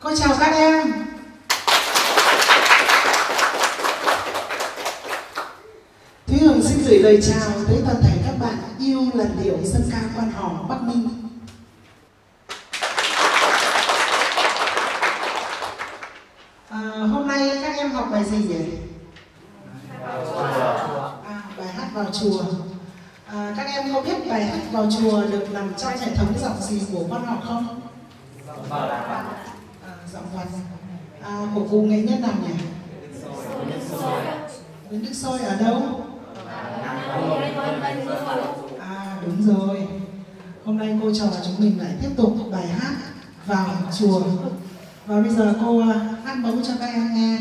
Cô chào các em. Thúy Hồng xin gửi lời chào tới toàn thể các bạn yêu làn điệu dân ca quan họ Bắc Ninh. À, hôm nay các em học bài gì nhỉ? À, bài hát vào chùa. À, các em có biết bài hát vào chùa được nằm trong hệ thống giọng gì của quan họ không? À, giọng văn. À, của cụ nghệ nhân nào nhỉ? Nguyễn Đức Sôi ở đâu? À đúng rồi. Hôm nay cô trò chúng mình lại tiếp tục bài hát vào chùa. Và bây giờ cô à, hát mẫu cho các em nghe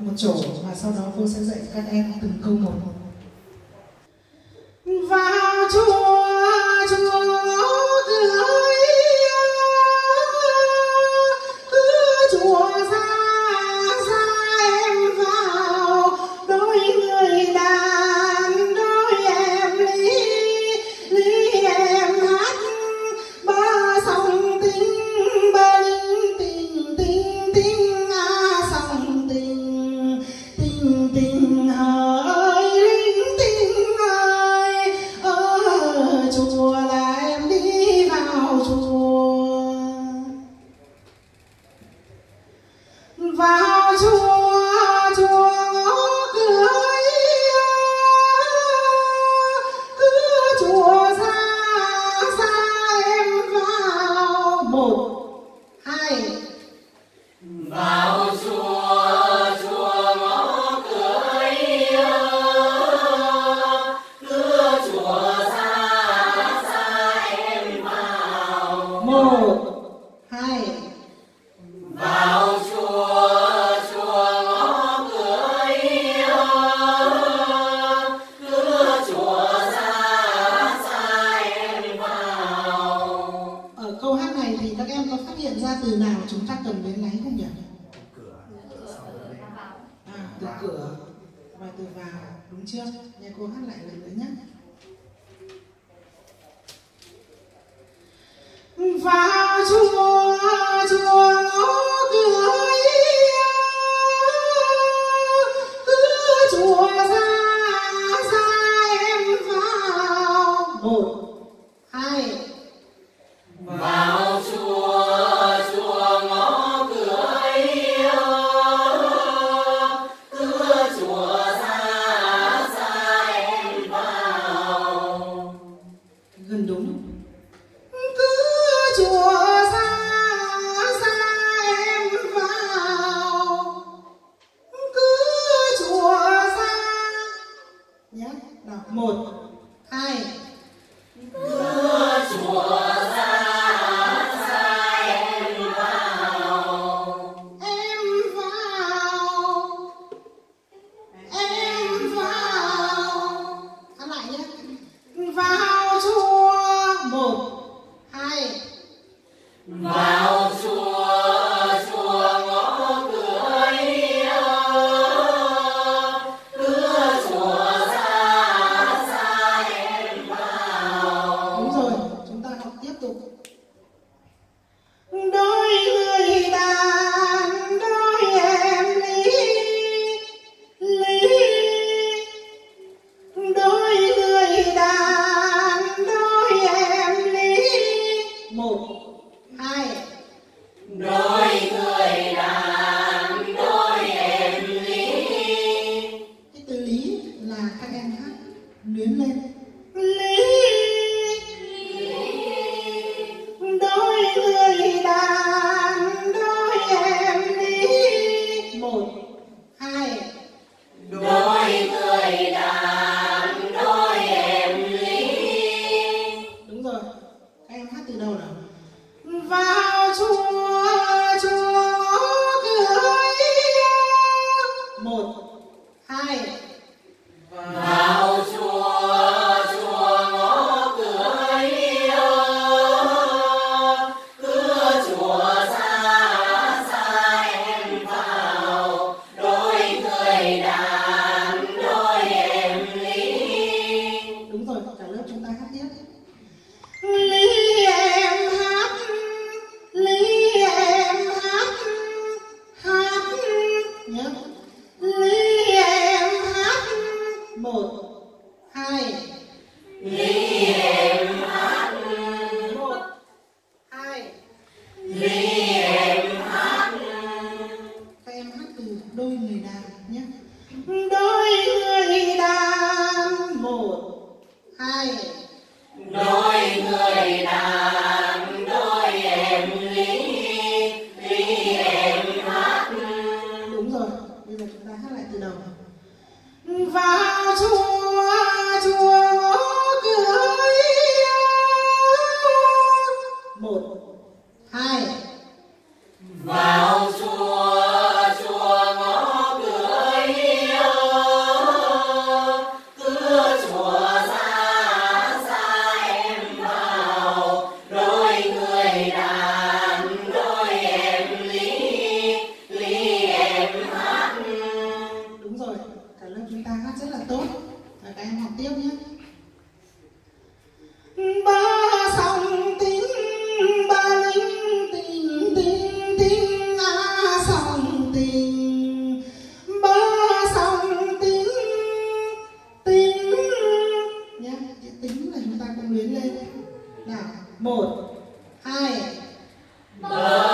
một chỗ và sau đó cô sẽ dạy các em từng câu một. Vào chùa vào chùa chùa ta cùng luyến lên. Nào một hai. Ba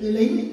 từ lính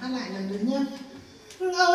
hát lại lần nữa nhé ừ, ừ.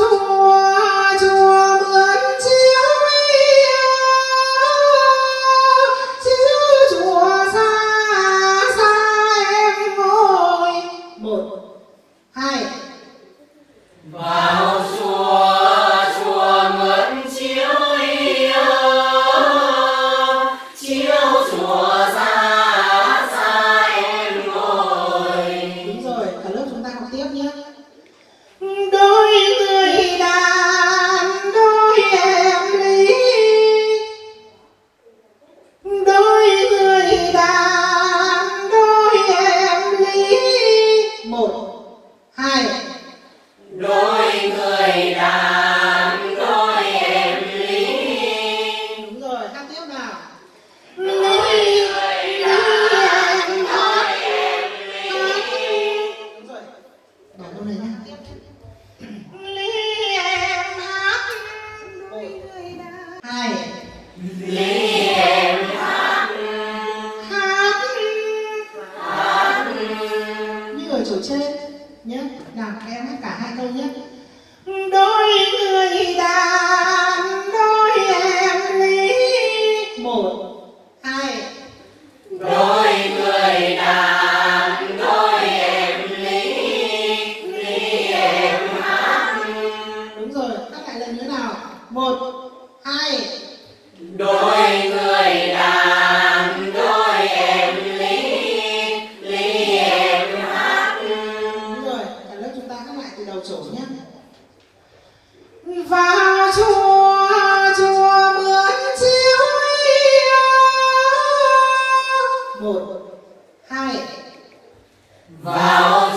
Vào một hai. Vào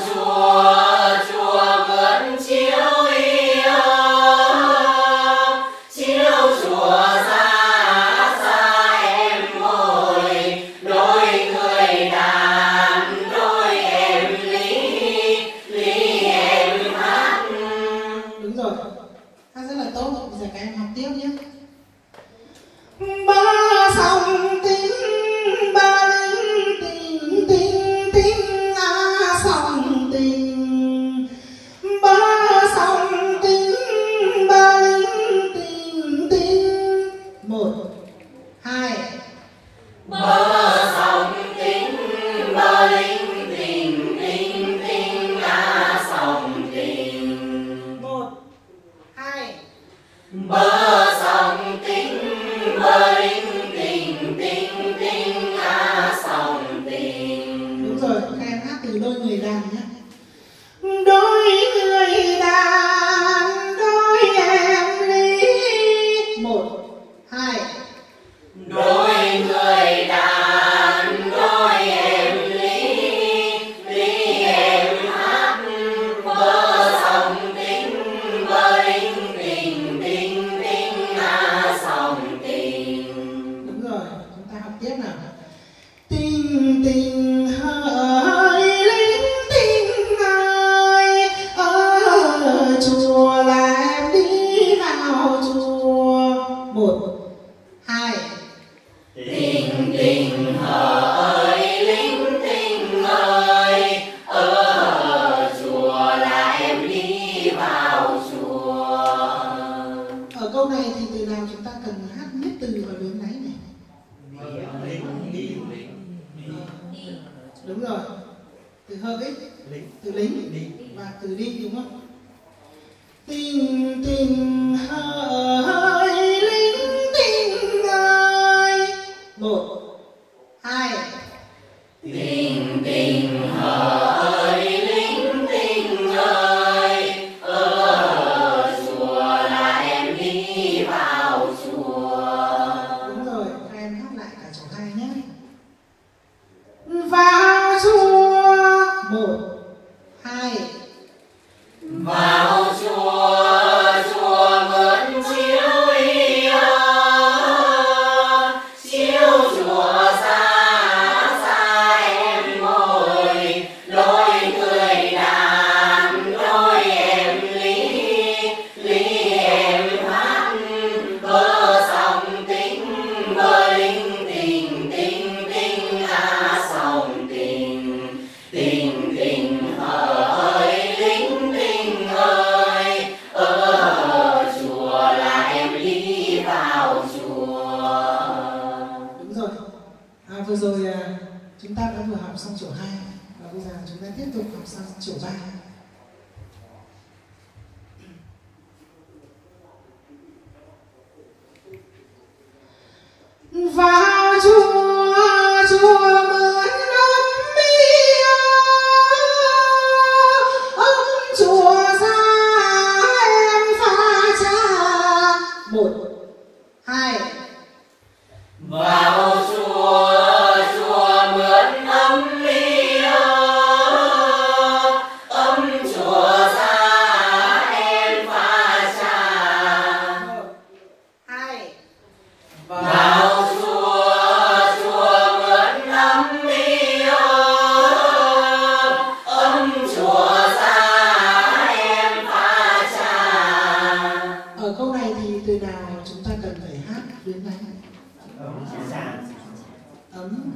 ấm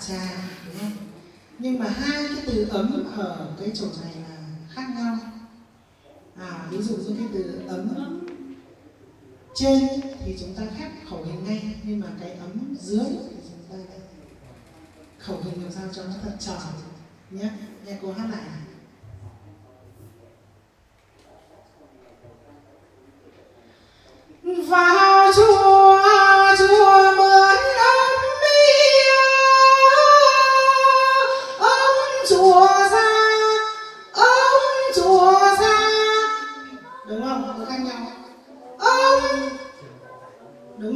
trà đúng không? Nhưng mà hai cái từ ấm ở cái chỗ này là khác nhau. À ví dụ như cái từ ấm trên thì chúng ta khép khẩu hình ngay, nhưng mà cái ấm dưới thì chúng ta khẩu hình làm sao cho nó thật tròn nhé nghe cô hát lại vào chùa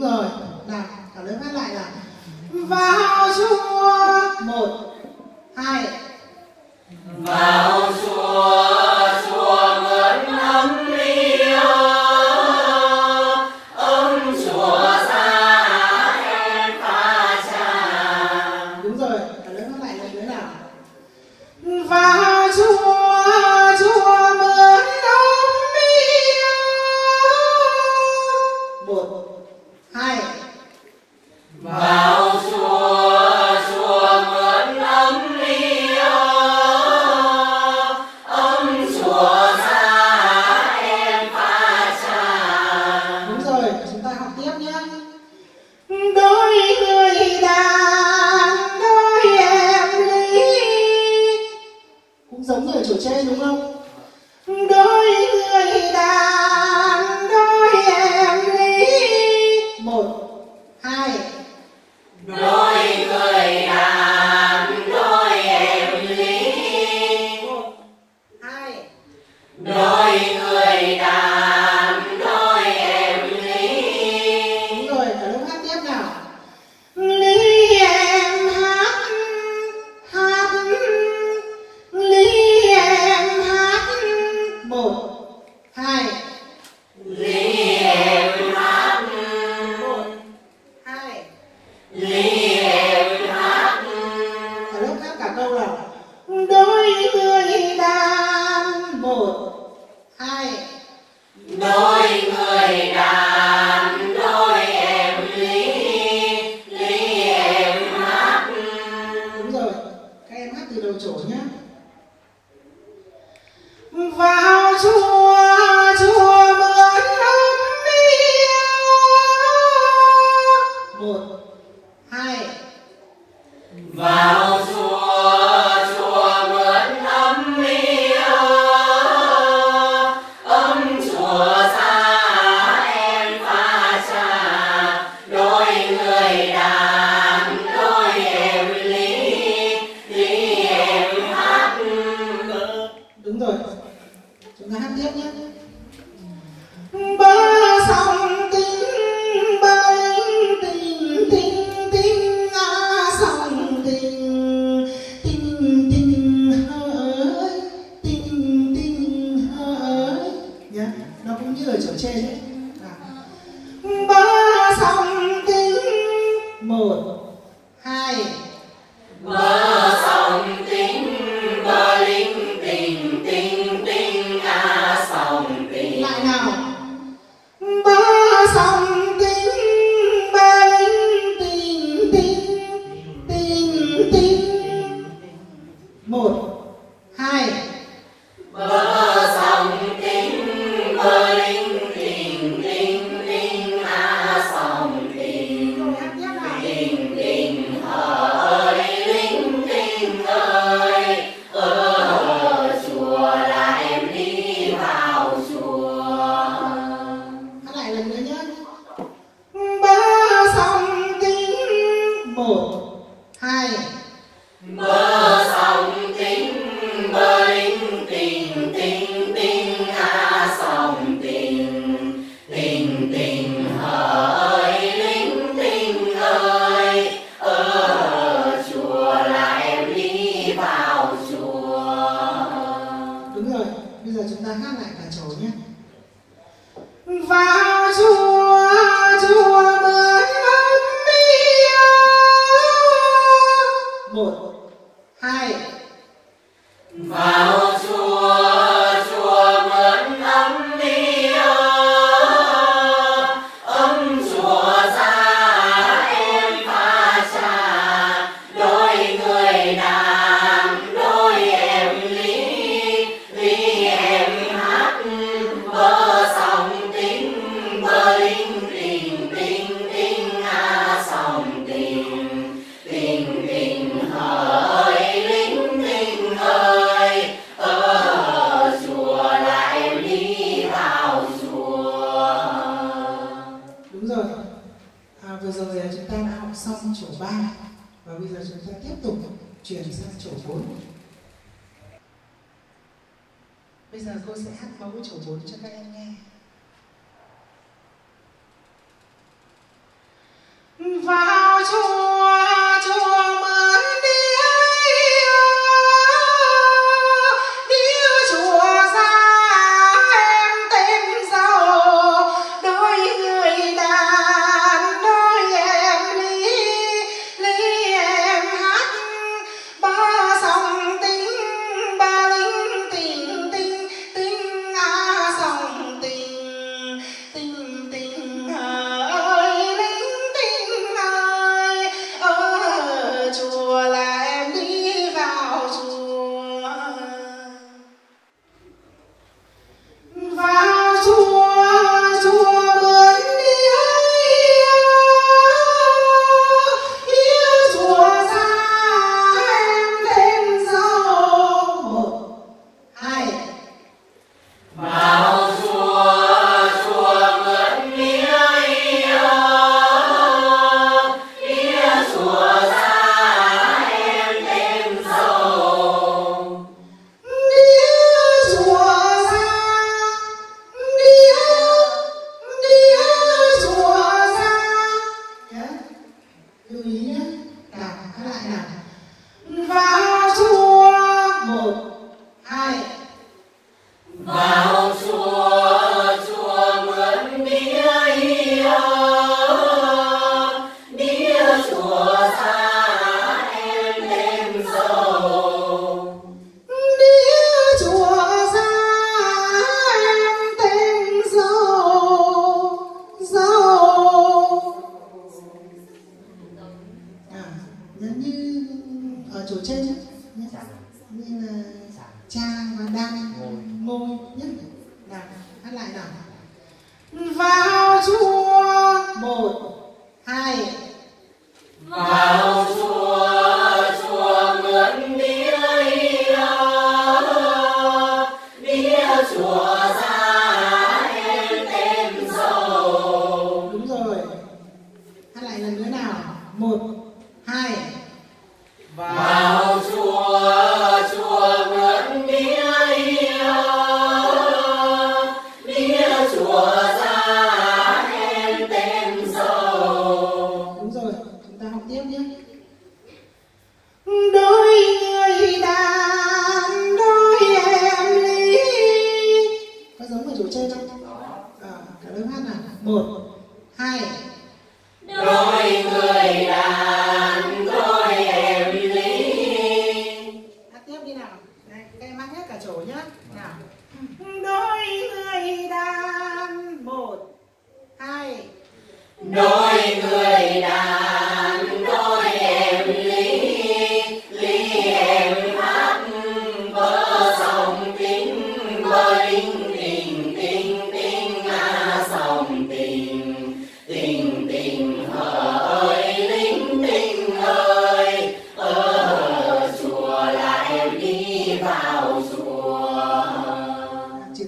đúng rồi. Nào, cả lớp hát lại là vào chùa một, hai. Vào chùa chùa mới nắng Ну,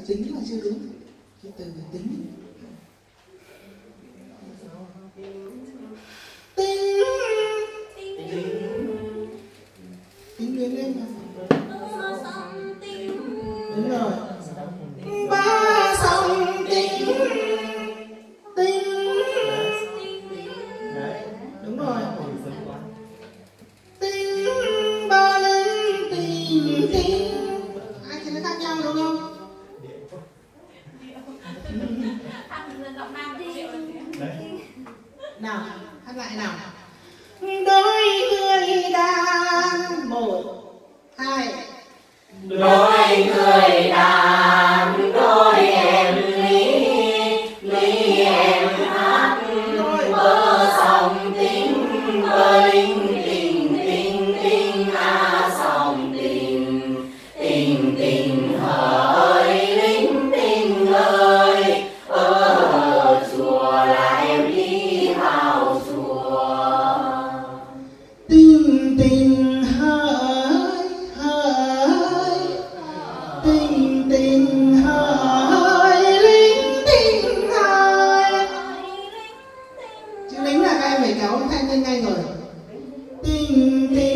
tính là chưa đúng. Cái từ tính tính. chứ đánh là các em phải kéo thanh lên ngay rồi. Tình tình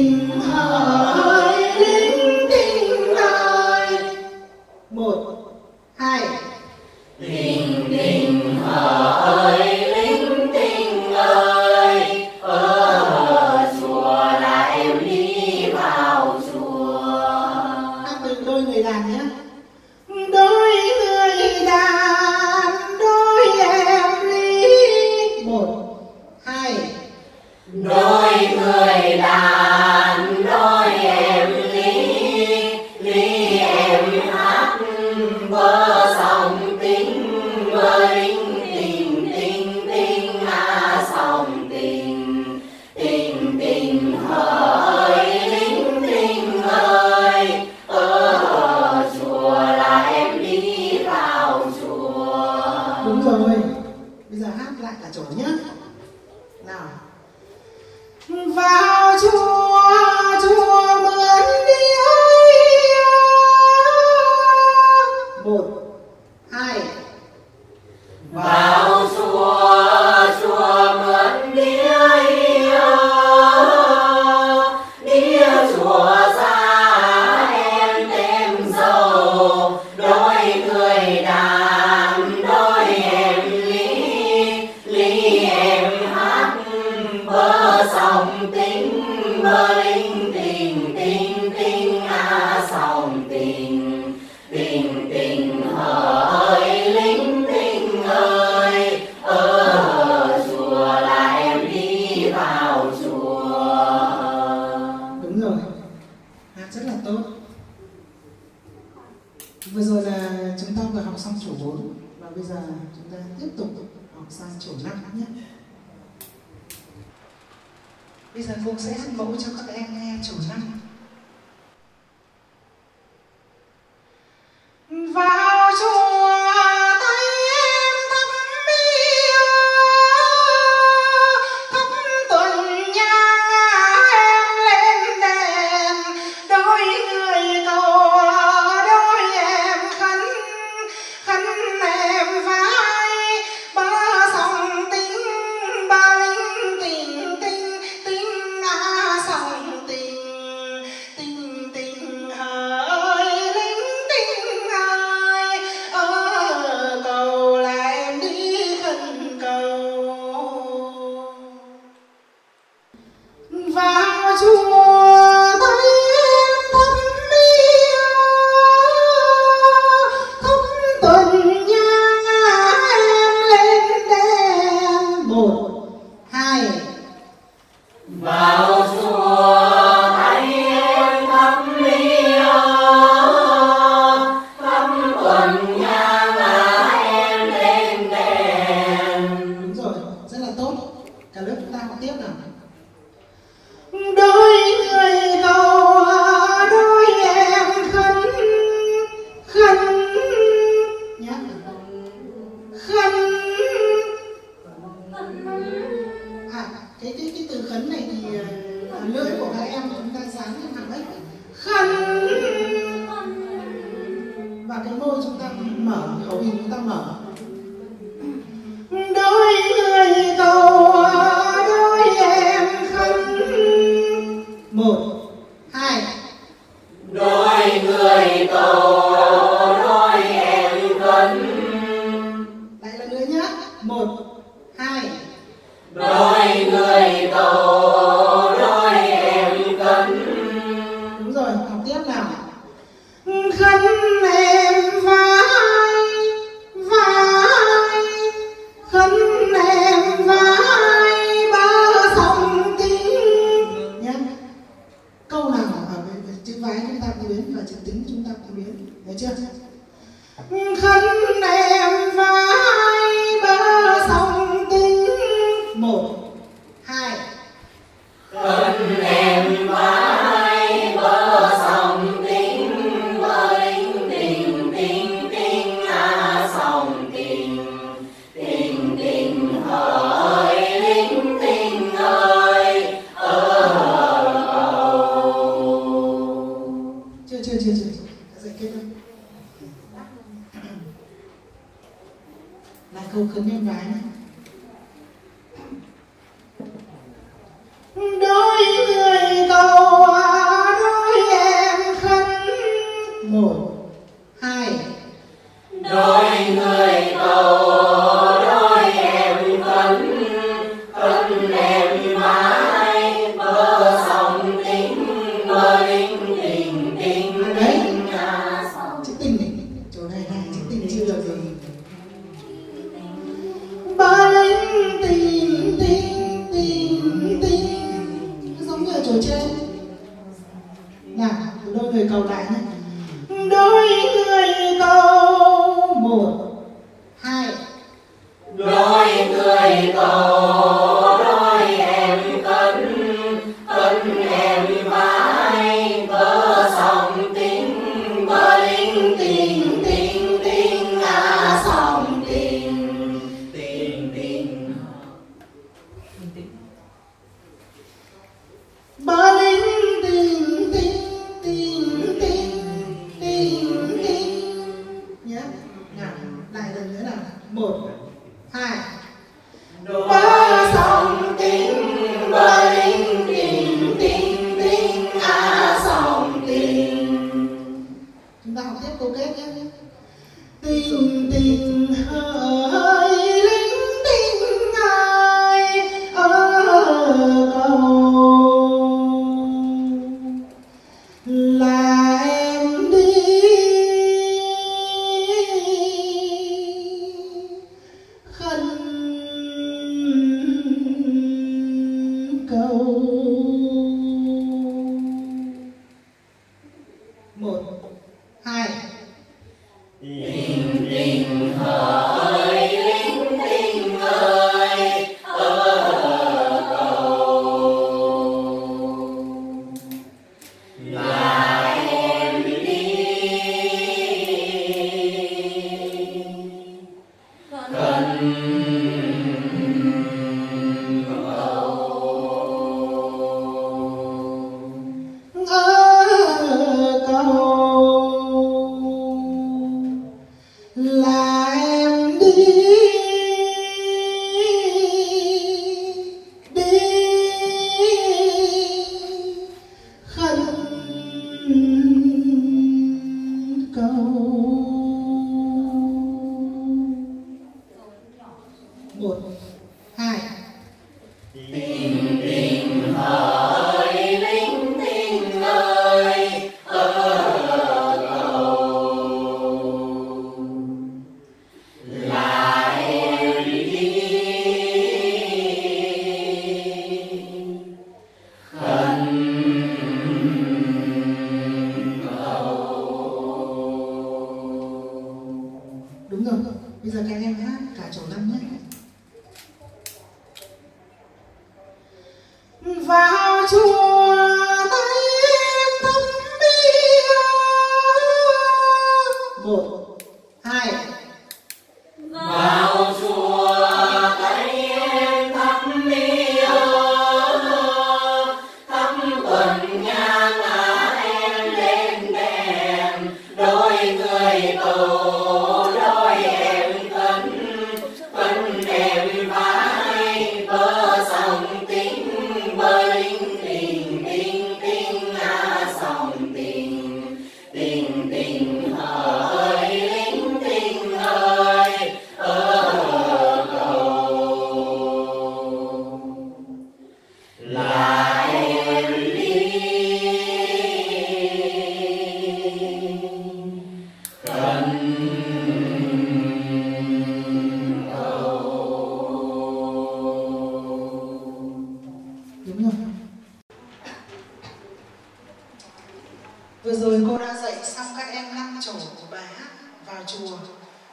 Vừa rồi cô đã dạy xong các em lăn trổ bài hát vào chùa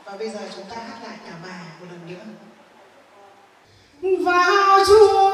và bây giờ chúng ta hát lại cả bài một lần nữa. Vào chùa